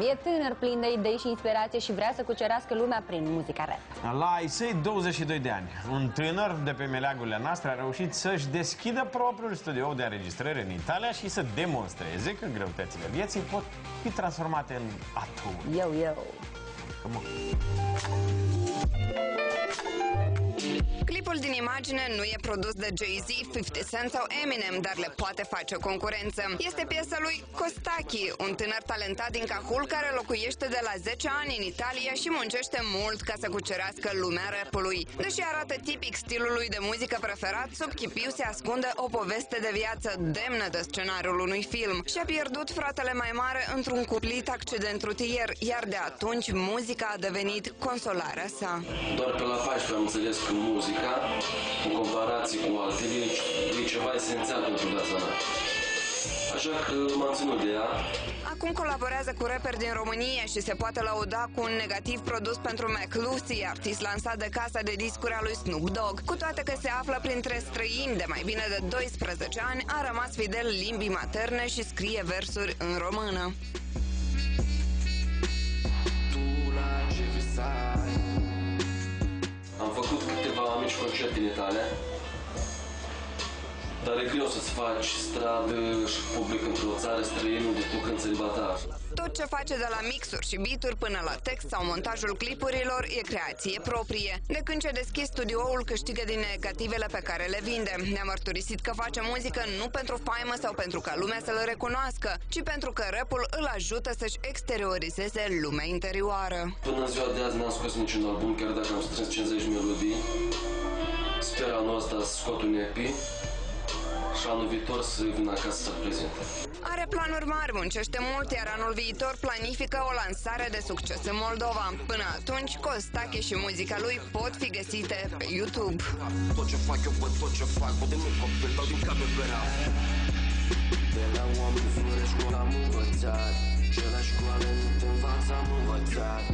E tânăr, plin de idei și inspirație și vrea să cucerească lumea prin muzica rap. La ai săi 22 de ani, un tânăr de pe meleagurile noastre a reușit să-și deschidă propriul studio de înregistrare în Italia și să demonstreze că greutățile vieții pot fi transformate în aturi. Eu, eu. Come on. Clipul din imagine nu e produs de Jay-Z, 50 Cent sau Eminem, dar le poate face concurență. Este piesa lui Kostaki, un tânăr talentat din Cahul care locuiește de la 10 ani în Italia și muncește mult ca să cucerească lumea rapului. Deși arată tipic stilului de muzică preferat, sub chipiu se ascunde o poveste de viață demnă de scenariul unui film. Și-a pierdut fratele mai mare într-un cuplit accident rutier, iar de atunci muzica a devenit consolarea sa. Doar pe la 14 am înțeles că muzica, în comparație cu altele, e ceva esențial pentru viața mea. Așa că m-am ținut de ea. Acum colaborează cu raperi din România și se poate lauda cu un negativ produs pentru Mac Lucy, artist lansat de casa de discuri a lui Snoop Dogg. Cu toate că se află printre străini de mai bine de 12 ani, a rămas fidel limbii materne și scrie versuri în română. Tu la ce visai Am făcut câteva mici concerte în Italia dar e greu să-ți faci stradă și public într-o țară străină de tu când celibatar. Tot ce face de la mixuri și beaturi până la text sau montajul clipurilor e creație proprie. De când ce deschis studioul câștigă din negativele pe care le vinde. Ne-a mărturisit că face muzică nu pentru faimă sau pentru ca lumea să-l recunoască, ci pentru că rapul îl ajută să-și exteriorizeze lumea interioară. Până în ziua de azi n-am scos niciun album, chiar dacă am strâns 50 melodii. Sper anul ăsta să scot un EP și anul viitor să vin acasă să-l prezint. Are planuri mari, muncește mult, iar anul viitor planifică o lansare de succes în Moldova. Până atunci, Costache și muzica lui pot fi găsite pe YouTube. Tot ce fac eu văd tot ce fac Poate nu copil, dau din cap pe berea De la oameni fără școală am învățat Și la școală nu te învață am învățat